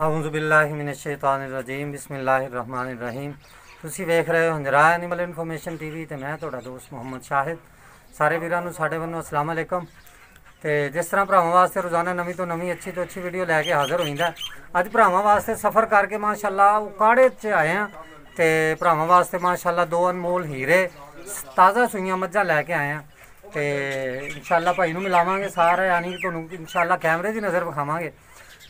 ਆਊਜ਼ੁ ਬਿੱਲਾਹਿ ਮਿਨਸ਼ ਸ਼ੈਤਾਨਿਰ regime ਬਿਸਮਿਲ੍ਲਾਹਿਰ Rahim ਤੁਸੀਂ ਵੇਖ ਰਹੇ ਹੋ ਹੰਜਰਾ ਐਨੀਮਲ ਇਨਫੋਰਮੇਸ਼ਨ ਟੀਵੀ ਤੇ ਮੈਂ ਤੁਹਾਡਾ ਦੋਸਤ ਮੁਹੰਮਦ ਸ਼ਾਹਿਦ। ਸਾਰੇ ਵੀਰਾਂ ਨੂੰ ਸਾਡੇ ਵੱਲੋਂ ਅਸਲਾਮ ਅਲੈਕਮ। ਤੇ ਜਿਸ ਤਰ੍ਹਾਂ ਭਰਾਵਾਂ ਵਾਸਤੇ ਰੋਜ਼ਾਨਾ ਨਵੀਂ ਤੋਂ ਨਵੀਂ ਅੱਛੀ ਤੋਂ ਅੱਛੀ ਵੀਡੀਓ ਲੈ ਕੇ ਹਾਜ਼ਰ ਹੋਈਦਾ, ਅੱਜ ਭਰਾਵਾਂ ਵਾਸਤੇ ਸਫ਼ਰ ਕਰਕੇ ਮਾਸ਼ਾਅੱਲਾ ਉਕਾੜੇ 'ਚ ਆਏ ਆ ਤੇ ਭਰਾਵਾਂ ਵਾਸਤੇ ਮਾਸ਼ਾਅੱਲਾ ਦੋ ਅਨਮੋਲ ਹੀਰੇ, ਤਾਜ਼ਾ ਸੂਈਆਂ ਮੱਝਾਂ ਲੈ ਕੇ ਆਏ ਆ ਤੇ ਇਨਸ਼ਾਅੱਲਾ ਭਾਈ ਨੂੰ ਮਿਲਾਵਾਂਗੇ ਸਾਰਾ, ਯਾਨੀ ਕਿ ਤੁਹਾਨੂੰ ਇਨਸ਼ਾਅੱਲਾ ਕੈਮਰੇ ਦੀ ਨਜ਼ਰ ਵਿਖਾਵਾਂਗੇ।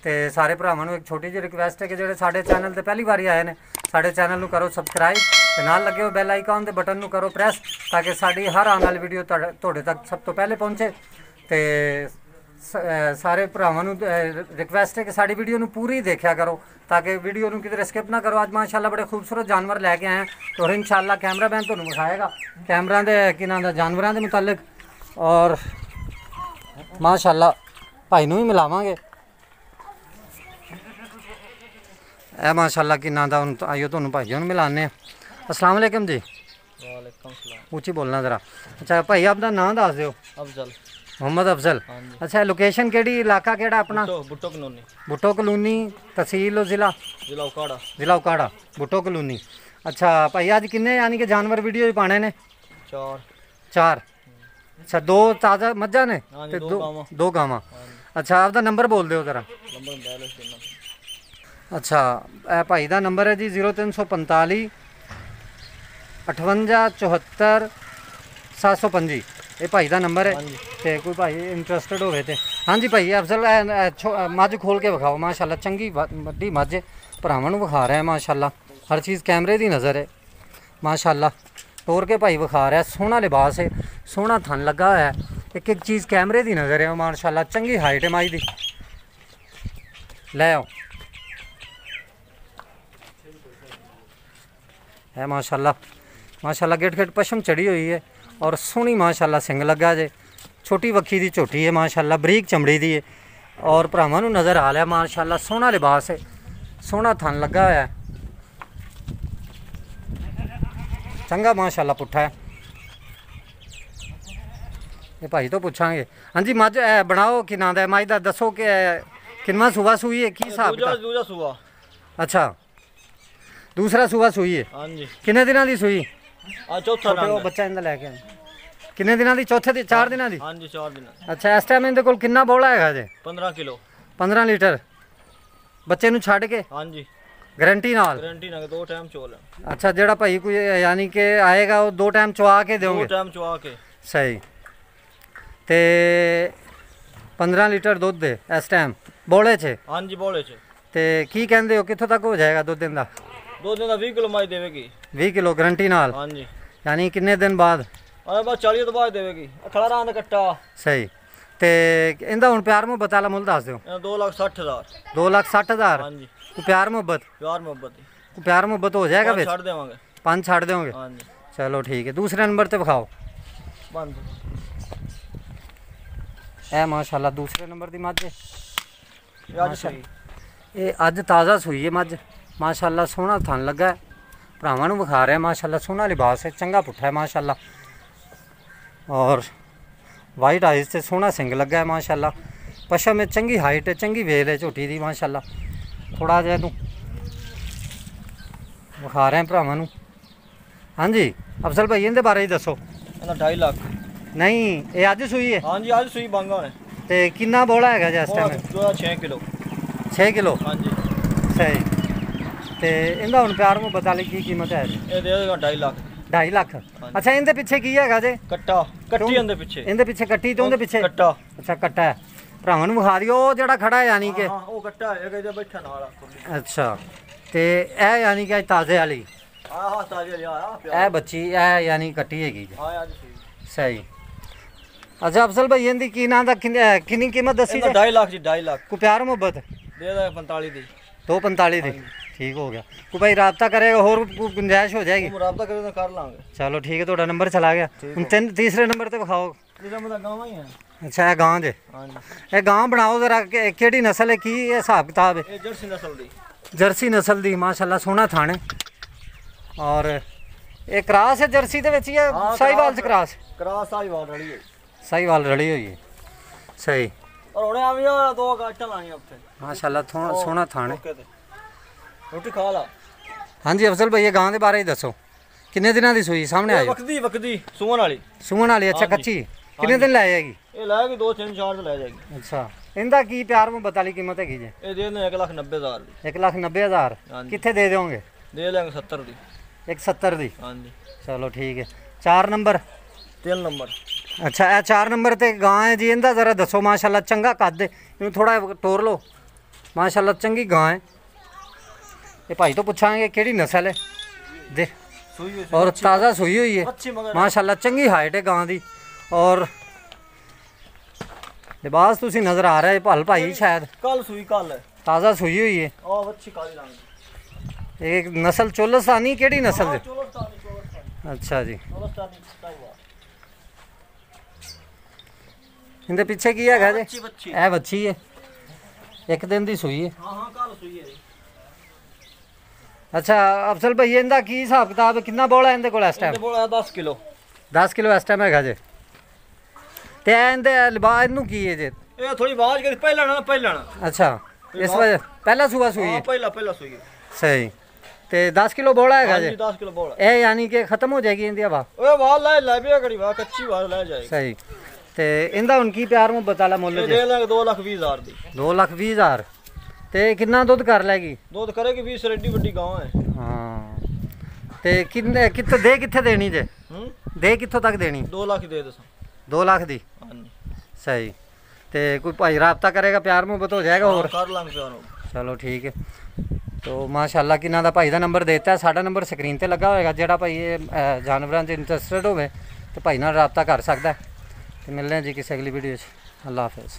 ਤੇ ਸਾਰੇ ਭਰਾਵਾਂ ਨੂੰ ਇੱਕ ਛੋਟੀ ਜਿਹੀ ਰਿਕਵੈਸਟ ਹੈ ਕਿ ਜਿਹੜੇ ਸਾਡੇ ਚੈਨਲ ਤੇ ਪਹਿਲੀ ਵਾਰੀ ਆਏ ਨੇ, ਸਾਡੇ ਚੈਨਲ ਨੂੰ ਕਰੋ ਸਬਸਕ੍ਰਾਈਬ ਤੇ ਨਾਲ ਲੱਗੇ ਹੋਏ ਬੈਲ ਆਈਕਨ ਦੇ ਬਟਨ ਨੂੰ ਕਰੋ ਪ੍ਰੈਸ ਤਾਂ ਕਿ ਸਾਡੀ ਹਰ ਆਉਣ ਵਾਲੀ ਵੀਡੀਓ ਤੁਹਾਡੇ ਤੁਹਾਡੇ ਤੱਕ ਸਭ ਤੋਂ ਪਹਿਲੇ ਪਹੁੰਚੇ। ਤੇ ਸ- ਸਾਰੇ ਭਰਾਵਾਂ ਨੂੰ ਰਿਕਵੈਸਟ ਹੈ ਕਿ ਸਾਡੀ ਵੀਡੀਓ ਨੂੰ ਪੂਰੀ ਦੇਖਿਆ ਕਰੋ ਤਾਂ ਕਿ ਵੀਡੀਓ ਨੂੰ ਕਿਤੇ ਸਕਿਪ ਨਾ ਕਰੋ। ਅੱਜ ਮਾਸ਼ਾਅੱਲਾ ਬੜੇ ਖੂਬਸੂਰਤ ਜਾਨਵਰ ਲੈ ਕੇ ਆਏ ਹਾਂ ਤੇ ਇਨਸ਼ਾਅੱਲਾ ਕੈਮਰਾਮੈਨ ਤੁਹਾਨੂੰ ਵਿਖਾਏਗਾ। ਕੈਮਰਾ ਦੇ ਕਿਨਾਂ ਦਾ, ਜਾਨਵਰਾਂ ਦੇ ਮੁਤਲਕ। ਔਰ ਮਾਸ਼ਾਅੱਲਾ, ਭਾਈ ਨੂੰ ਵੀ ਮਿਲਾਵਾਂਗੇ। ਇਹ ਮਾਸ਼ਾਅੱਲਾ ਕਿਨਾਂ ਦਾ ਹੁਣ ਤਾਂ ਆਇਓ ਤੁਹਾਨੂੰ ਭਾਈਆਂ ਨੂੰ ਮਿਲਾਣੇ ਆ ਅਸਲਾਮ ਵਾਲੇਕਮ ਜੀ वालेकुम सलाम ਉੱਚੀ ਬੋਲਣਾ ਜ਼ਰਾ ਅੱਛਾ ਭਾਈ ਆਪਦਾ ਨਾਮ ਦੱਸ ਦਿਓ अफजल ਮੁਹੰਮਦ ਅਫਜ਼ਲ हाँ जी ਅੱਛਾ ਲੋਕੇਸ਼ਨ ਕਿਹੜੀ ਇਲਾਕਾ ਕਿਹੜਾ ਆਪਣਾ बुट्टो बुट्टो कनूनी ਬੁੱਟੋ ਕਲੋਨੀ ਤਹਿਸੀਲ ਔਰ ਜ਼ਿਲ੍ਹਾ जिला उकाड़ा ਜ਼ਿਲ੍ਹਾ ਉਕਾੜਾ ਬੁੱਟੋ ਕਲੋਨੀ ਅੱਛਾ ਭਾਈ ਅੱਜ ਕਿੰਨੇ ਯਾਨੀ ਕਿ ਜਾਨਵਰ ਵੀਡੀਓ 'ਚ ਪਾਣੇ ਨੇ चार ਚਾਰ ਅੱਛਾ ਦੋ ਤਾਜ਼ਾ ਮੱਝਾਂ ਨੇ हाँ जी ਤੇ दो ਦੋ गाँव ਦੋ ਗਾਵਾਂ हाँ जी ਅੱਛਾ ਆਪਦਾ ਅੱਛਾ ਇਹ ਭਾਈ ਦਾ ਨੰਬਰ ਹੈ ਜੀ 0345 58 74 725 ਇਹ ਭਾਈ ਦਾ ਨੰਬਰ ਹੈ। ਤੇ ਕੋਈ ਭਾਈ ਇੰਟਰਸਟਿਡ ਹੋਵੇ ਤੇ। ਹਾਂਜੀ ਭਾਈ ਅਫਜ਼ਲ ਮੱਝ ਖੋਲ ਕੇ ਵਿਖਾਓ ਮਾਸ਼ਾਅੱਲਾ ਚੰਗੀ ਵੱਡੀ ਮੱਝ ਭਰਾਵਾਂ ਨੂੰ ਵਿਖਾ ਰਿਹਾ ਮਾਸ਼ਾਅੱਲਾ। ਹਰ ਚੀਜ਼ ਕੈਮਰੇ ਦੀ ਨਜ਼ਰ ਹੈ ਮਾਸ਼ਾਅੱਲਾ। ਤੋਰ ਕੇ ਭਾਈ ਵਿਖਾ ਰਿਹਾ ਸੋਹਣਾ ਲਿਬਾਸ ਹੈ ਸੋਹਣਾ ਥਣ ਲੱਗਾ ਹੋਇਆ ਹੈ। ਇੱਕ ਇੱਕ ਚੀਜ਼ ਕੈਮਰੇ ਦੀ ਨਜ਼ਰ ਹੈ ਮਾਸ਼ਾਅੱਲਾ ਚੰਗੀ ਹਾਈਟ ਹੈ ਮੱਝ ਦੀ। ਲੈ ਆਓ। ਹੈ ਮਾਸ਼ਾਅੱਲਾ। ਮਾਸ਼ਾਅੱਲਾ ਗੇਟ ਗੇਟ ਪਸ਼ਮ ਚੜੀ ਹੋਈ ਹੈ ਔਰ ਸੋਹਣੀ ਮਾਸ਼ਾਅੱਲਾ ਸਿੰਗ ਲੱਗਾ ਜੇ। ਛੋਟੀ ਵੱਖੀ ਦੀ ਝੋਟੀ ਹੈ ਮਾਸ਼ਾਅੱਲਾ ਬਰੀਕ ਚਮੜੀ ਦੀ ਹੈ ਔਰ ਭਰਾਵਾਂ ਨੂੰ ਨਜ਼ਰ ਆ ਲਿਆ ਮਾਸ਼ਾਅੱਲਾ ਸੋਹਣਾ ਲਿਬਾਸ ਹੈ। ਸੋਹਣਾ ਥਨ ਲੱਗਾ ਹੋਇਆ ਚੰਗਾ ਮਾਸ਼ਾਅੱਲਾ ਪੁੱਠਾ ਹੈ। ਇਹ ਭਾਈ ਤੋਂ ਪੁੱਛਾਂਗੇ। ਹਾਂਜੀ ਮੱਝ ਬਣਾਓ ਕਿੰਨਾ ਦਾ ਮੱਝ ਦਾ ਦੱਸੋ ਕਿ ਕਿੰਨਾ ਸੂਆ ਸੂਈ ਹੈ? ਕੀ ਹਿਸਾਬ ਦਾ ਦੂਜਾ ਸੂਆ। ਅੱਛਾ। ਦੂਸਰਾ ਸੂਆ ਸੂਈ ਹੈ ਹਾਂਜੀ। ਕਿੰਨੇ ਦਿਨਾਂ ਦੀ ਸੂਈ? ਆ ਚੌਥਾ ਛੋਟੇ ਉਹ ਬੱਚਾ ਇਹਨਾਂ ਲੈ ਕੇ ਆਇਆ ਕਿੰਨੇ ਦਿਨਾਂ ਦੀ? ਚੌਥੇ ਦੀ 4 ਦਿਨਾਂ ਦੀ? ਹਾਂਜੀ 4 ਦਿਨ ਅੱਛਾ ਇਸ ਟਾਈਮ ਇਹਦੇ ਕੋਲ ਕਿੰਨਾ ਬੋਲਾ ਹੈਗਾ ਜੇ 15 ਕਿਲੋ। 15 ਲੀਟਰ। ਬੱਚੇ ਨੂੰ ਛੱਡ ਕੇ? ਹਾਂਜੀ। ਗਾਰੰਟੀ ਨਾਲ? ਗਰੰਟੀ ਨਾਲ ਦੋ ਟਾਈਮ ਚੋਲ ਅੱਛਾ ਜਿਹੜਾ ਭਾਈ ਕੋਈ ਯਾਨੀ ਕਿ ਆਏਗਾ ਉਹ ਦੋ ਟਾਈਮ ਚਵਾ ਕੇ ਦੋ ਟਾਈਮ ਚਵਾ ਕੇ। ਸਹੀ। ਤੇ 15 ਲੀਟਰ ਦੁੱਧ ਦੇ ਇਸ ਟਾਈਮ ਬੋਲੇ 'ਚ? ਹਾਂਜੀ ਬੋਲੇ ਚ। ਤੇ ਕੀ ਕਹਿੰਦੇ ਹੋ? ਕਿੱਥੋਂ ਤੱਕ ਹੋ ਜਾਏਗਾ ਦੁੱਧ ਦਿਨ ਦਾ ਦੋ ਦਿਨ ਦਾ 20 ਕਿਲੋ ਮਾਈ ਦੇਵੇਗੀ। 20 ਕਿਲੋ ਗਰੰਟੀ ਨਾਲ? ਹਾਂਜੀ। ਯਾਨੀ ਕਿੰਨੇ ਦਿਨ ਬਾਅਦ? ਅਰੇ ਬਸ 40 ਤੋਂ ਬਾਅਦ ਦੇਵੇਗੀ। 18 ਰਾਂ ਕੱਟਾ। ਸਹੀ। ਤੇ ਇਹਦਾ ਹੁਣ ਪਿਆਰ ਮੁਹੱਬਤ ਵਾਲਾ ਮੁੱਲ ਦੱਸ ਦਿਓ। 2 ਲੱਖ ਹਾਂਜੀ। ਪਿਆਰ ਮੁਹੱਬਤ? ਪਿਆਰ ਮੁਹੱਬਤ ਕੋ ਪਿਆਰ ਮੁਹੱਬਤ ਹੋ ਜਾਏਗਾ ਵਿੱਚ ਛੱਡ ਦੇਵਾਂਗੇ। ਪੰਜ ਛੱਡ ਦੇਵਾਂਗੇ ਹਾਂਜੀ। ਚਲੋ ਠੀਕ ਹੈ। ਦੂਸਰੇ ਨੰਬਰ ਤੇ ਵਿਖਾਓ। ਬੰਦ। ਇਹ ਮਾਸ਼ਾਅੱਲਾ ਦੂਸਰੇ ਨੰਬਰ ਦੀ ਮੱਝ ਅੱਜ ਸਹੀ ਇਹ ਅੱਜ ਤਾਜ਼ਾ ਸੂਈ ਹੈ ਮੱਝ। ਮਾਸ਼ਾਅੱਲਾ ਸੋਹਣਾ ਥਣ ਲੱਗਾ ਭਰਾਵਾਂ ਨੂੰ ਵਿਖਾ ਰਿਹਾ ਮਾਸ਼ਾਅੱਲਾ ਸੋਹਣਾ ਲਿਬਾਸ ਹੈ ਚੰਗਾ ਪੁੱਠਾ ਹੈ ਮਾਸ਼ਾਅੱਲਾ। ਔਰ ਵਾਈਟ ਆਈਸ ਤੇ ਸੋਹਣਾ ਸਿੰਗ ਲੱਗਾ ਹੈ ਮਾਸ਼ਾਅੱਲਾ। ਪਸ਼ਮ ਵਿੱਚ ਚੰਗੀ ਹਾਈਟ ਹੈ ਚੰਗੀ ਵੇਲ ਹੈ ਝੋਟੀ ਦੀ ਮਾਸ਼ਾਅੱਲਾ। ਥੋੜਾ ਜਿਹਾ ਨੂੰ ਵਿਖਾ ਰਿਹਾ ਭਰਾਵਾਂ ਨੂੰ। ਹਾਂਜੀ ਅਫਸਲ ਭਾਈ ਇਹਦੇ ਬਾਰੇ ਹੀ ਦੱਸੋ। ਇਹਦਾ 2.5 ਲੱਖ। ਨਹੀਂ ਇਹ ਅੱਜ ਸੂਈ ਹੈ? ਹਾਂਜੀ ਅੱਜ ਸੂਈ ਬੰਗਾ ਨੇ ਤੇ ਕਿੰਨਾ ਬੋਲਾ ਹੈਗਾ ਜੀ ਇਸ 6 ਕਿਲੋ। 6 ਕਿਲੋ? ਹਾਂਜੀ। ਸਹੀ। ਤੇ ਇਹਦਾ ਹੁਣ ਪਿਆਰ ਮੁਹੱਬਤ ਵਾਲੀ ਕੀ ਕੀਮਤ ਹੈ ਇਹ ਦੇ 2.5 ਲੱਖ। 2.5 ਲੱਖ। ਅੱਛਾ ਇਹਦੇ ਪਿੱਛੇ ਕੀ ਹੈਗਾ ਜੇ? ਕੱਟਾ। ਕੱਟੀ ਉਹਦੇ ਪਿੱਛੇ। ਇਹਦੇ ਪਿੱਛੇ ਕੱਟੀ ਤੇ ਉਹਦੇ ਪਿੱਛੇ? ਕੱਟਾ। ਅੱਛਾ ਕੱਟਾ ਹੈ। ਭਰਾਵਾਂ ਨੂੰ ਵਿਖਾ ਦਿਓ ਜਿਹੜਾ ਖੜਾ ਯਾਨੀ ਕਿ। ਉਹ ਕੱਟਾ ਹੈਗਾ ਜਿਹੜਾ ਬੈਠਾ ਨਾਲ ਅੱਛਾ ਤੇ ਇਹ ਯਾਨੀ ਕਿ ਤਾਜ਼ੇ ਵਾਲੀ। ਆਹ ਤਾਜ਼ੇ ਵਾਲੀ ਆ ਇਹ ਬੱਚੀ ਇਹ ਯਾਨੀ ਕੱਟੀ ਹੈਗੀ ਜੀ। ਹਾਂ ਸਹੀ। ਅੱਛਾ ਅਫਸਲ ਭਾਈ ਇਹਦੀ ਕੀ ਨਾਂ ਦਾ ਕਿੰਨੀ ਕੀਮਤ ਦੱਸੀ ਜੀ? 2.5 ਲੱਖ ਜੀ 2.5 ਲੱਖ। ਕੋ ਪਿਆਰ ਮੁਹੱਬਤ? ਦੇ ਦਾ 45 ਦੀ। 245 ਦੀ। ਠੀਕ ਹੋ ਗਿਆ ਕੋਈ ਭਾਈ ਰਾਬਤਾ ਕਰੇਗਾ ਹੋਰ ਕੋਈ ਗੁੰਜਾਇਸ਼ ਹੋ ਜਾਏਗੀ ਉਹ ਮੁਰਾਬਤਾ ਕਰੇ ਤਾਂ ਕਰ ਲਾਂਗੇ ਚਲੋ ਠੀਕ ਹੈ ਤੁਹਾਡਾ ਨੰਬਰ ਚਲਾ ਗਿਆ ਹੁਣ ਤਿੰਨ ਤੀਸਰੇ ਨੰਬਰ ਤੇ ਵਿਖਾਓ ਜਿਹੜਾ ਮੇਰਾ ਗਾਵਾਂ ਹੀ ਹੈ ਅੱਛਾ ਇਹ ਗਾਂ ਜੇ ਹਾਂਜੀ ਇਹ ਗਾਂ ਬਣਾਓ ਜ਼ਰਾ ਕਿ- ਕਿਹੜੀ ਨਸਲ ਹੈ ਕੀ ਇਹ ਹਿਸਾਬ ਕਿਤਾਬ ਹੈ ਇਹ ਜਰਸੀ ਨਸਲ ਦੀ ਜਰਸੀ ਨਸਲ ਦੀ ਮਾਸ਼ਾਅੱਲਾ ਸੋਹਣਾ ਥਾਣ ਹੈ ਔਰ ਇਹ ਕਰਾਸ ਹੈ ਜਰਸੀ ਦੇ ਵਿੱਚ ਹੀ ਹੈ ਹਾਂ, ਸਾਈਵਾਲ ਚ ਕਰਾਸ। ਕਰਾਸ ਕਰਾਸ ਆਈ ਵਾਲ ਰਲੀ ਹੈ ਸਾਈਵਾਲ ਰਲੀ ਹੋਈ ਹੈ ਸਹੀ ਔਰ ਉਹਨੇ ਆਵੀ ਦੋ ਗਾਟਾਂ ਲਾਣੀਆਂ ਉੱਥੇ ਮਾਸ਼ਾਅੱਲਾ ਥੋੜਾ ਸੋਹਣਾ ਥਾਣ ਹੈ ਓਕੇ ਤੇ ਰੋਟੀ ਖਾ ਲਾ। ਹਾਂਜੀ ਅਫਜ਼ਲ ਭਾਈ ਇਹ ਗਾਂ ਦੇ ਬਾਰੇ ਦੱਸੋ। ਕਿੰਨੇ ਦਿਨਾਂ ਦੀ ਸੂਈ ਸਾਹਮਣੇ ਆਇਓ ਵਕਦੀ ਵਕਦੀ ਸੂਣ ਵਾਲੀ। ਸੂਣ ਵਾਲੀ ਅੱਛਾ। ਕੱਚੀ। ਕਿੰਨੇ ਦਿਨ ਲੈ ਜਾਏਗੀ? ਇਹ ਲੈ ਕੇ 2 3 4 ਤੇ ਲੈ ਜਾਏਗੀ। ਅੱਛਾ। ਇਹਦਾ ਕੀ ਪਿਆਰ ਮੁਹੱਬਤ ਵਾਲੀ ਕੀਮਤ ਹੈਗੀ ਜੇ? ਇਹ ਦੇ ਦੇ 1 ਲੱਖ 90 ਹਜ਼ਾਰ ਦੀ। 1 ਲੱਖ 90 ਹਜ਼ਾਰ? ਹਾਂਜੀ। ਕਿੱਥੇ ਦੇ ਦਿਓਗੇ? ਦੇ ਲਾਂਗੇ 70 ਦੀ। 170 ਦੀ? ਹਾਂਜੀ। ਚਲੋ ਠੀਕ ਹੈ। 4 ਨੰਬਰ? 3 ਨੰਬਰ। ਅੱਛਾ ਇਹ 4 ਨੰਬਰ ਤੇ ਗਾਂ ਹੈ ਜੀ ਇਹਦਾ ਜ਼ਰਾ ਦੱਸੋ ਮਾਸ਼ਾਅੱਲਾ ਚੰਗਾ ਕੱਦ ਇਹਨੂੰ ਥੋੜਾ ਤੋਰ ਲਓ। ਮਾਸ਼ਾਅੱਲਾ ਚੰਗੀ ਗਾਂ ਹੈ। ਇਹ ਭਾਈ ਤੋਂ ਪੁੱਛਾਂਗੇ ਕਿਹੜੀ ਨਸਲ ਹੈ ਦੇ ਸੂਈ ਹੋਈ ਔਰ ਤਾਜ਼ਾ ਸੂਈ ਹੋਈ ਹੈ ਅੱਛੀ ਮਗਰ ਮਾਸ਼ਾਅੱਲਾ ਚੰਗੀ ਹਾਈਟ ਹੈ ਗਾਂ ਦੀ ਔਰ ਲਿਬਾਸ ਤੁਸੀਂ ਨਜ਼ਰ ਆ ਰਿਹਾ ਹੈ ਭਲ ਭਾਈ ਸ਼ਾਇਦ ਕੱਲ ਸੂਈ ਕੱਲ ਤਾਜ਼ਾ ਸੂਈ ਹੋਈ ਹੈ ਆ ਅੱਛੀ ਕਾਲੀ ਰੰਗ ਦੀ ਇਹ ਨਸਲ ਚੋਲਸਤਾਨੀ ਕਿਹੜੀ ਨਸਲ ਦੇ ਚੋਲੋ ਸਤਾਨੀ ਚੋਲੋ ਸਤਾਨੀ ਅੱਛਾ ਜੀ ਚੋਲੋ ਸਤਾਨੀ ਸਤਾਈਵਾ ਇਹਦੇ ਪਿੱਛੇ ਕੀ ਹੈਗਾ ਜੀ ਅੱਛੀ ਬੱਚੀ ਇਹ ਵੱਛੀ ਹੈ ਇੱਕ ਦਿਨ ਦੀ ਸੂਈ ਹੈ ਹਾਂ ਹਾਂ ਕੱਲ ਸੂਈ ਹੈ ਜੀ ਅੱਛਾ ਅਫਸਲ ਭਾਈ ਇਹਦਾ ਕੀ ਹਿਸਾਬ ਕਿਤਾਬ ਹੈ? ਕਿੰਨਾ ਬੋਲਾ ਇਹਦੇ ਕੋਲ ਇਸ ਇਹਦੇ ਟਾਈਮ ਕੋਲ ਆ 10 ਕਿਲੋ। 10 ਕਿਲੋ ਇਸ ਟਾਈਮ ਹੈਗਾ ਜੇ। ਤੇ ਇਹ ਇਹਦੇ ਲਿਬਾਸ ਇਹਨੂੰ ਕੀ ਹੈ ਜੇ? ਇਹ ਥੋੜੀ ਆਵਾਜ਼ ਕਰੀ ਪਹਿਲਾਂ ਨਾ ਪਹਿਲਾਂ ਨਾ। ਅੱਛਾ ਇਸ ਵਜ੍ਹਾ ਪਹਿਲਾ ਸੂਆ ਸੂਈ ਹਾਂ ਪਹਿਲਾਂ ਪਹਿਲਾਂ ਸੂਈ ਸਹੀ। ਤੇ 10 ਕਿਲੋ ਬੋਲਾ ਹੈਗਾ ਜੇ? 10 ਕਿਲੋ ਬੋਲ। ਇਹ ਯਾਨੀ ਕਿ ਖਤਮ ਹੋ ਜਾਏਗੀ ਇਹਦੀ ਹਵਾ ਓਏ ਵਾਲ ਲੈ ਲੈ ਵੀ ਕੜੀ ਵਾ ਕੱਚੀ ਵਾਲ ਲੈ ਜਾਏਗੀ। ਸਹੀ। ਤੇ ਇਹਦਾ ਹੁਣ ਕੀ ਪਿਆਰ ਮੁਹੱਬਤ ਵਾਲਾ ਮੁੱਲ ਜੇ? ਦੇ ਲਾਂਗੇ 2 ਲੱਖ 20 ਹਜ਼ਾਰ ਦੀ। 2 ਲੱਖ 20 ਹਜ਼ਾਰ। ਤੇ ਕਿੰਨਾ ਦੁੱਧ ਕਰ ਲੈਗੀ ਦੁੱਧ ਕਰੇਗੀ 20 ਰੈਡੀ ਵੱਡੀ ਗਾਂ ਹੈ। ਹਾਂ। ਤੇ ਕਿੰਨੇ ਕਿੱਥੇ ਦੇ ਕਿੱਥੇ ਦੇਣੀ ਜੇ? ਹੂੰ? ਦੇ ਕਿੱਥੋਂ ਤੱਕ ਦੇਣੀ? 2 ਲੱਖ ਦੇ ਦੇ 2 ਲੱਖ ਦੀ? ਹਾਂਜੀ। ਸਹੀ। ਤੇ ਕੋਈ ਭਾਈ ਰਾਬਤਾ ਕਰੇਗਾ ਪਿਆਰ ਮੁਹੱਬਤ ਹੋ ਜਾਏਗਾ ਹੋਰ? ਕਰ ਲਾਂਗੇ ਪਿਆਰ ਨੂੰ ਚਲੋ ਠੀਕ ਹੈ। ਤੋ ਮਾਸ਼ਾਅੱਲਾ ਕਿਨਾਂ ਦਾ ਭਾਈ ਦਾ ਨੰਬਰ ਦਿੱਤਾ ਸਾਡਾ ਨੰਬਰ ਸਕਰੀਨ ਤੇ ਲੱਗਾ ਹੋਏਗਾ ਜਿਹੜਾ ਭਾਈ ਇਹ ਅ, ਜਾਨਵਰਾਂ 'ਚ ਇੰਟਰਸਟਡ ਹੋਵੇ ਤੇ ਭਾਈ ਨਾਲ ਰਾਬਤਾ ਕਰ ਸਕਦਾ ਹੈ। ਤੇ ਮਿਲਦੇ ਹਾਂ ਜੀ ਕਿਸੇ ਅਗਲੀ ਵੀਡੀਓ 'ਚ। ਅੱਲਾ ਹਾਫਿਜ਼।